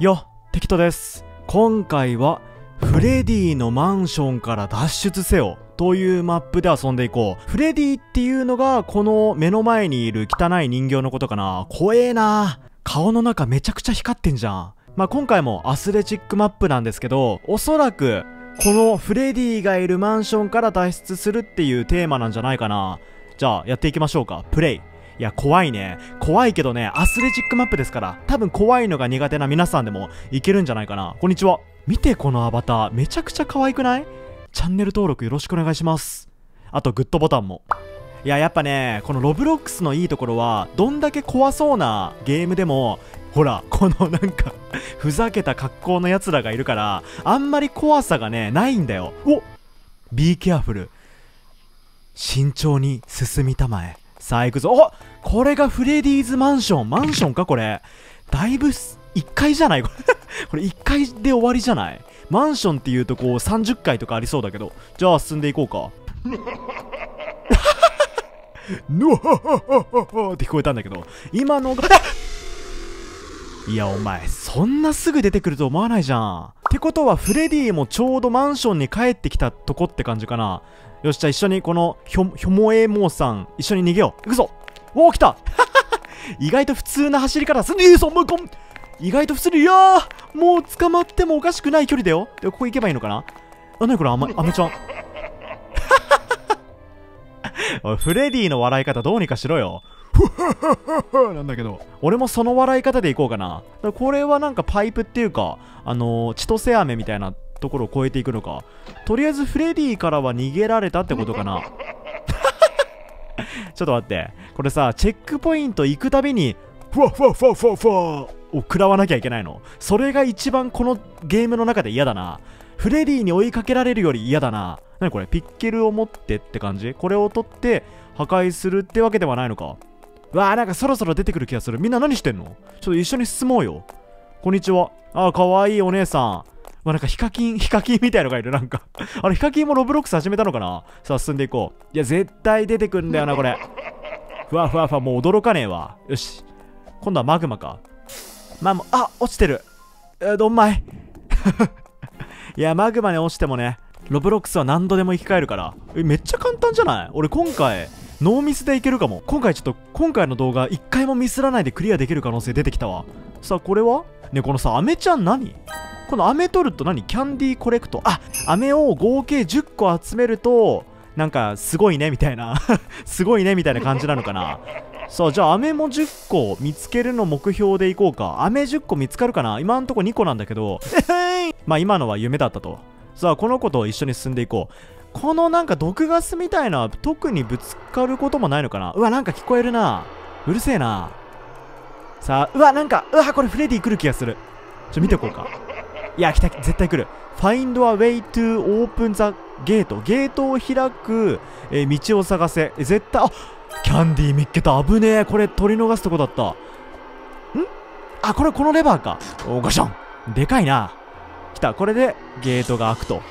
よ、適当です。今回は、フレディのマンションから脱出せよ。というマップで遊んでいこう。フレディっていうのが、この目の前にいる汚い人形のことかな。怖えな。顔の中めちゃくちゃ光ってんじゃん。まあ、今回もアスレチックマップなんですけど、おそらく、このフレディがいるマンションから脱出するっていうテーマなんじゃないかな。じゃあ、やっていきましょうか。プレイ。いや、怖いね。怖いけどね、アスレチックマップですから、多分怖いのが苦手な皆さんでもいけるんじゃないかな。こんにちは。見てこのアバター、めちゃくちゃ可愛くない？チャンネル登録よろしくお願いします。あと、グッドボタンも。いや、やっぱね、このロブロックスのいいところは、どんだけ怖そうなゲームでも、ほら、このなんか ふざけた格好の奴らがいるから、あんまり怖さがね、ないんだよ。お !Be careful. 慎重に進みたまえ。さあ行くぞ。おこれがフレディーズマンション。マンションかこれ。だいぶ、1階じゃない？これこれ1階で終わりじゃない？マンションっていうとこう30階とかありそうだけど。じゃあ進んでいこうか。ぬわははははって聞こえたんだけど、今のが、いやお前、そんなすぐ出てくると思わないじゃん。ってことはフレディもちょうどマンションに帰ってきたとこって感じかな。よし、じゃあ一緒にこのヒョヒョモエモーさん、一緒に逃げよう。行くぞおお、来た 意外と普通な走り方すんでそもこん意外と普通に、いやーもう捕まってもおかしくない距離だよ。で、ここ行けばいいのかなあ、なにこれ、あま、あめちゃん。おい、フレディの笑い方どうにかしろよ。なんだけど、俺もその笑い方でいこうかな。これはなんかパイプっていうか、あのー、千歳飴みたいなところを越えていくのか。とりあえずフレディからは逃げられたってことかな。ちょっと待って。これさ、チェックポイント行くたびに、ふわふわふわふわふわを食らわなきゃいけないの。それが一番このゲームの中で嫌だな。フレディに追いかけられるより嫌だな。なにこれ？ピッケルを持ってって感じ？これを取って破壊するってわけではないのか。わあなんかそろそろ出てくる気がする。みんな何してんの？ちょっと一緒に進もうよ。こんにちは。あー、かわいいお姉さん。わ、なんかヒカキン、ヒカキンみたいのがいる、なんか。あれ、ヒカキンもロブロックス始めたのかな？さあ、進んでいこう。いや、絶対出てくんだよな、これ。ふわふわふわ、もう驚かねえわ。よし。今度はマグマか。まあ、もう、あ、落ちてる。えー、どんまい。いや、マグマに落ちてもね、ロブロックスは何度でも生き返るから。え、めっちゃ簡単じゃない？俺今回、ノーミスでいけるかも。今回ちょっと、今回の動画、一回もミスらないでクリアできる可能性出てきたわ。さあ、これは？ね、このさ、アメちゃん何？この飴取ると何？キャンディーコレクト。あ、飴を合計10個集めると、なんか、すごいね、みたいな。すごいね、みたいな感じなのかな。さあ、じゃあ、飴も10個見つけるの目標でいこうか。飴10個見つかるかな？今んとこ2個なんだけど。まあ、今のは夢だったと。さあ、この子と一緒に進んでいこう。このなんか毒ガスみたいな、特にぶつかることもないのかなうわ、なんか聞こえるな。うるせえな。さあ、うわ、なんか、うわ、これフレディ来る気がする。ちょ、見ておこうか。いや、来た、絶対来る。Find a way to open the gate. ゲートを開く、えー道を探せ。絶対、あキャンディー見っけた。危ねえ。これ取り逃すとこだった。ん？あ、これ、このレバーか。おガシャン。でかいな。来た。これでゲートが開くと。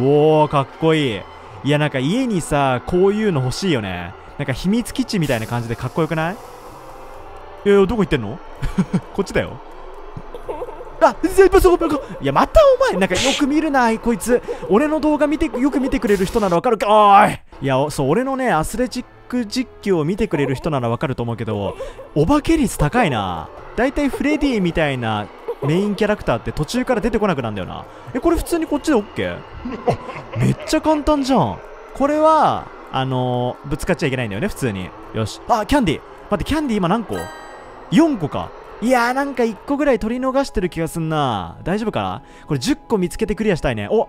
おー、かっこいい。いや、なんか家にさ、こういうの欲しいよね。なんか秘密基地みたいな感じでかっこよくない？いやどこ行ってんの？こっちだよ。あ、全部そこ、いや、またお前、なんかよく見るな、こいつ。俺の動画見て、よく見てくれる人ならわかるか、おーい。いや、そう、俺のね、アスレチック実況を見てくれる人ならわかると思うけど、お化け率高いな。だいたいフレディみたいなメインキャラクターって途中から出てこなくなんだよな。え、これ普通にこっちで OK? あ、めっちゃ簡単じゃん。これは、あのー、ぶつかっちゃいけないんだよね、普通に。よし。あ、キャンディー。待って、キャンディー今何個 ?4 個か。いやーなんか1個ぐらい取り逃してる気がすんな大丈夫か？なこれ10個見つけてクリアしたいねお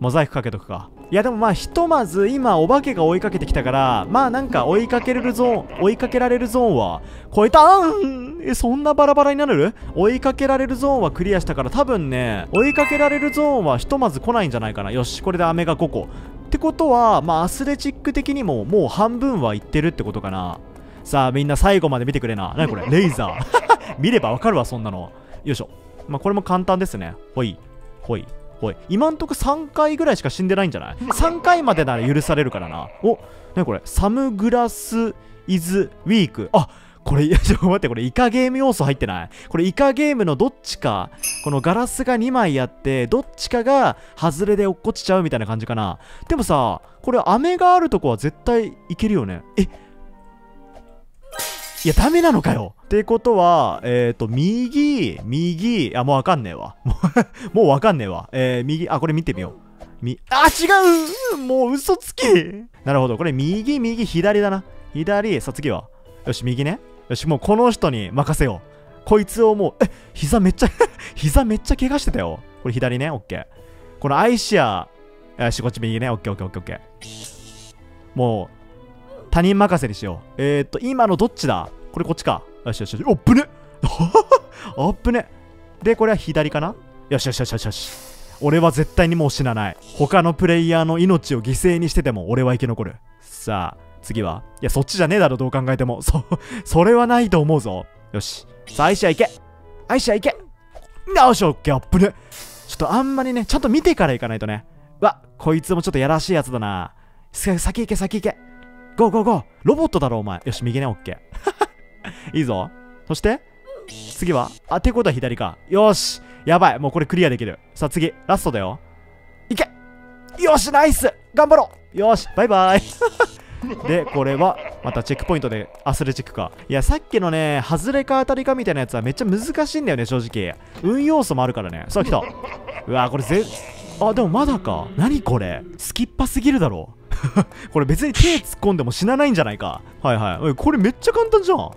モザイクかけとくかいやでもまあひとまず今お化けが追いかけてきたからまあなんか追いかけれるゾーン追いかけられるゾーンは超えたーんえそんなバラバラになる？追いかけられるゾーンはクリアしたから多分ね追いかけられるゾーンはひとまず来ないんじゃないかなよしこれで飴が5個ってことはまあアスレチック的にももう半分はいってるってことかなさあみんな最後まで見てくれな。なにこれ？レイザー。見ればわかるわ、そんなの。よいしょ。まあ、これも簡単ですね。ほい。ほい。ほい。今んとこ3回ぐらいしか死んでないんじゃない ?3 回までなら許されるからな。お、なにこれ？サムグラスイズウィーク。あ、これ、いや、ちょっと待って、これイカゲーム要素入ってない？これイカゲームのどっちか、このガラスが2枚あって、どっちかが外れで落っこちちゃうみたいな感じかな。でもさ、これ飴があるとこは絶対いけるよね。えいや、ダメなのかよってことは、えっ、ー、と、右、右、あ、もうわかんねえわ。もうわかんねえわ。えー、右、あ、これ見てみよう。み、あ、違うもう嘘つきなるほど。これ右、右、左だな。左、さあ次は？よし、右ね。よし、もうこの人に任せよう。こいつをもう、え、膝めっちゃ 膝めっちゃ怪我してたよ。これ左ね、オッケー。このアイシア、よし、こっち右ね、オッケーオッケーオッケーオッケー。もう、他人任せにしよう。えー、っと、今のどっちだ？これこっちか。よしよしよし。おっぶね あっぶねで、これは左かな？よしよしよしよしよし。俺は絶対にもう死なない。他のプレイヤーの命を犠牲にしてても俺は生き残る。さあ、次は？いや、そっちじゃねえだろ、どう考えても。そ、それはないと思うぞ。よし。さあ、アイシャ行けアイシャ行けよし、オッケー、アップね。ちょっとあんまりね、ちゃんと見てから行かないとね。わ、こいつもちょっとやらしいやつだな。先行け、先行け。 Go go go ロボットだろ、お前。よし、右ね、オッケー。いいぞ。そして、次はあ、てことは左か。よし。やばい。もうこれクリアできる。さあ、次。ラストだよ。いけよし、ナイス頑張ろうよし、バイバイ で、これは、またチェックポイントでアスレチックか。いや、さっきのね、外れか当たりかみたいなやつはめっちゃ難しいんだよね、正直。運要素もあるからね。さあ、来た。うわこれぜ、あ、でもまだか。何これスキッパすぎるだろ。これ別に手突っ込んでも死なないんじゃないか。はいはい。これめっちゃ簡単じゃん。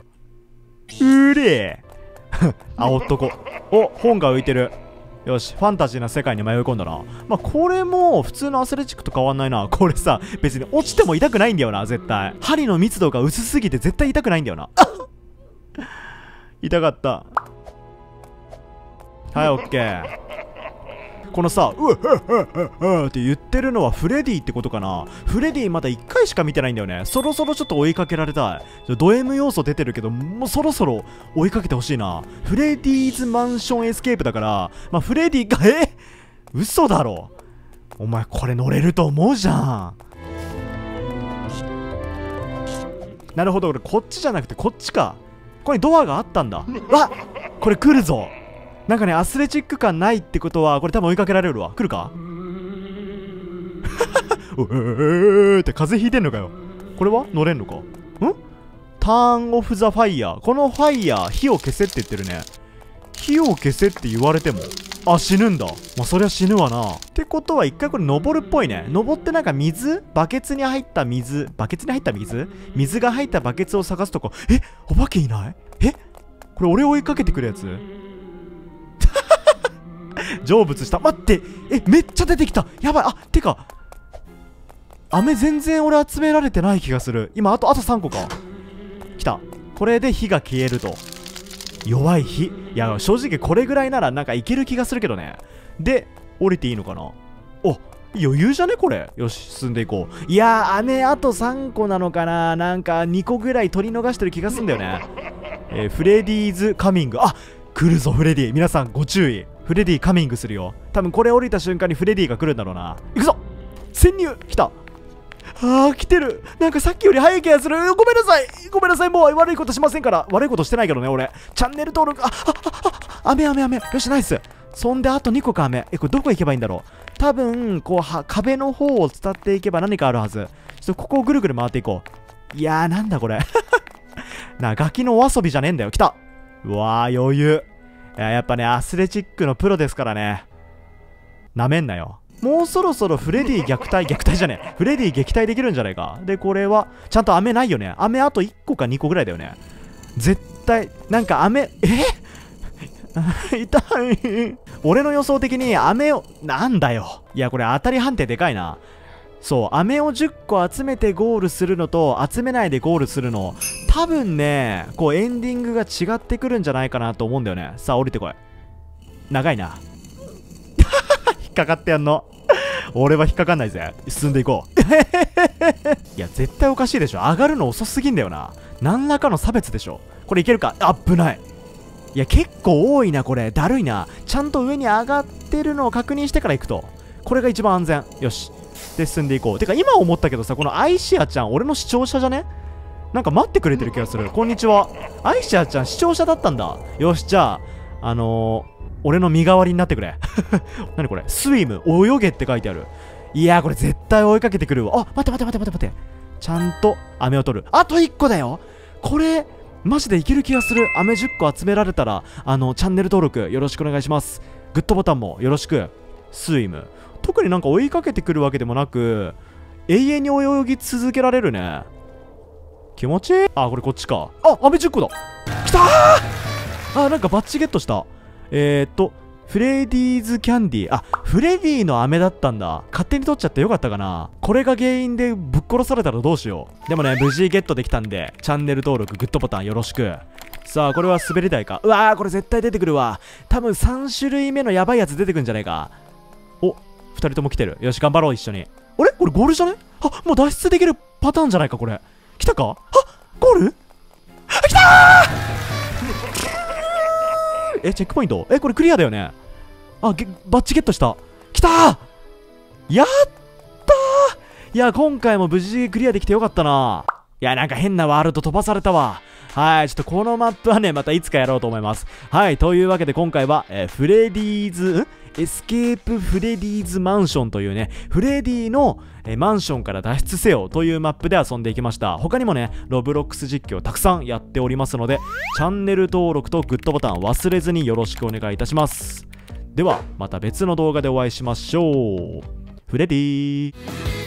うれえ。あ、男。お、本が浮いてる。よし、ファンタジーな世界に迷い込んだな。まあ、これも普通のアスレチックと変わんないな。これさ、別に落ちても痛くないんだよな、絶対。針の密度が薄すぎて絶対痛くないんだよな。痛かった。はい、オッケー。このさ、うわっわって言ってるのはフレディってことかな？フレディまだ1回しか見てないんだよね。そろそろちょっと追いかけられたい。ド M 要素出てるけど、もうそろそろ追いかけてほしいな。 Freddy's Mansion Escape だから、まあ、フレディが、え？嘘だろお前これ乗れると思うじゃん。なるほど、俺こっちじゃなくてこっちか。ここにドアがあったんだ。わこれ来るぞなんかねアスレチック感ないってことはこれ多分追いかけられるわ。来るか？うーって風邪ひいてんのかよ。これは？乗れんのか？ん？ターンオフザファイヤー。このファイヤー火を消せって言ってるね。火を消せって言われてもあ死ぬんだ。まあそりゃ死ぬわな。ってことは一回これ登るっぽいね。登ってなんか水？バケツに入った水？バケツに入った水？水が入ったバケツを探すとこ。え？お化けいない？え？これ俺追いかけてくるやつ成仏した。待って。えめっちゃ出てきた。やばい。あてか飴全然俺集められてない気がする。今あとあと3個か。来た。これで火が消えると。弱い火。いや正直これぐらいならなんかいける気がするけどね。で降りていいのかな。お余裕じゃね？これ。よし進んでいこう。いやー飴あと3個なのかな。なんか2個ぐらい取り逃してる気がすんだよね。えー、フレディーズカミング。あ来るぞフレディ皆さんご注意。フレディカミングするよ。多分これ降りた瞬間にフレディが来るんだろうな。行くぞ。潜入。来た。あー来てる。なんかさっきより早い気がする。ごめんなさい。ごめんなさい。もう悪いことしませんから。悪いことしてないけどね俺。チャンネル登録。ああああ雨雨雨。よしナイス。そんであと2個か雨。えこれどこ行けばいいんだろう。多分こうは壁の方を伝っていけば何かあるはず。ちょっとここをぐるぐる回っていこう。いやーなんだこれ。なガキのお遊びじゃねえんだよ。来た。うわー余裕。ややっぱね、アスレチックのプロですからね。なめんなよ。もうそろそろフレディ虐待、虐待じゃねえ。フレディ撃退できるんじゃないか。で、これは、ちゃんと飴ないよね。飴あと1個か2個ぐらいだよね。絶対、なんか飴、え？痛い。俺の予想的に飴を、なんだよ。いや、これ当たり判定でかいな。そう、飴を10個集めてゴールするのと、集めないでゴールするの、多分ね、こうエンディングが違ってくるんじゃないかなと思うんだよね。さあ、降りてこい。長いな。引っかかってやんの。俺は引っかかんないぜ。進んでいこう。いや、絶対おかしいでしょ。上がるの遅すぎんだよな。何らかの差別でしょ。これいけるか？危ない。いや、結構多いな、これ。だるいな。ちゃんと上に上がってるのを確認してから行くと。これが一番安全。よし。で進んでいこうてか今思ったけどさこのアイシアちゃん俺の視聴者じゃね？なんか待ってくれてる気がする。こんにちは。アイシャーちゃん視聴者だったんだ。よしじゃああのー、俺の身代わりになってくれ。何これ？スイム泳げって書いてある。いやこれ絶対追いかけてくるわ。あ待って待って待って待って待って。ちゃんと飴を取る。あと1個だよ。これマジでいける気がする。飴10個集められたらあのチャンネル登録よろしくお願いします。グッドボタンもよろしく。スイム。特になんか追いかけてくるわけでもなく永遠に泳ぎ続けられるね。気持ちいいあこれこっちかあ飴10個だきたーあなんかバッチゲットしたえー、っとフレディーズキャンディー。あ、フレディの飴だったんだ。勝手に取っちゃってよかったかな。これが原因でぶっ殺されたらどうしよう。でもね、無事ゲットできたんで、チャンネル登録、グッドボタンよろしく。さあ、これは滑り台か。うわー、これ絶対出てくるわ。多分3種類目のやばいやつ出てくるんじゃないか。お、2人とも来てる。よし、頑張ろう、一緒に。あれ？これゴールじゃね？あ、もう脱出できるパターンじゃないか、これ。来たか？あ、ゴール？来たー！え、チェックポイント？え、これクリアだよね？あ、バッチゲットした。来たやったー！いや、今回も無事クリアできてよかったな。いや、なんか変なワールド飛ばされたわ。はい、ちょっとこのマップはね、またいつかやろうと思います。はい、というわけで今回は、えー、 Freddy's、Escape Freddy's Mansion というね、フレディの、え、マンションから脱出せよというマップで遊んでいきました。他にもね、ロブロックス実況たくさんやっておりますので、チャンネル登録とグッドボタン忘れずによろしくお願いいたします。ではまた別の動画でお会いしましょうフレディー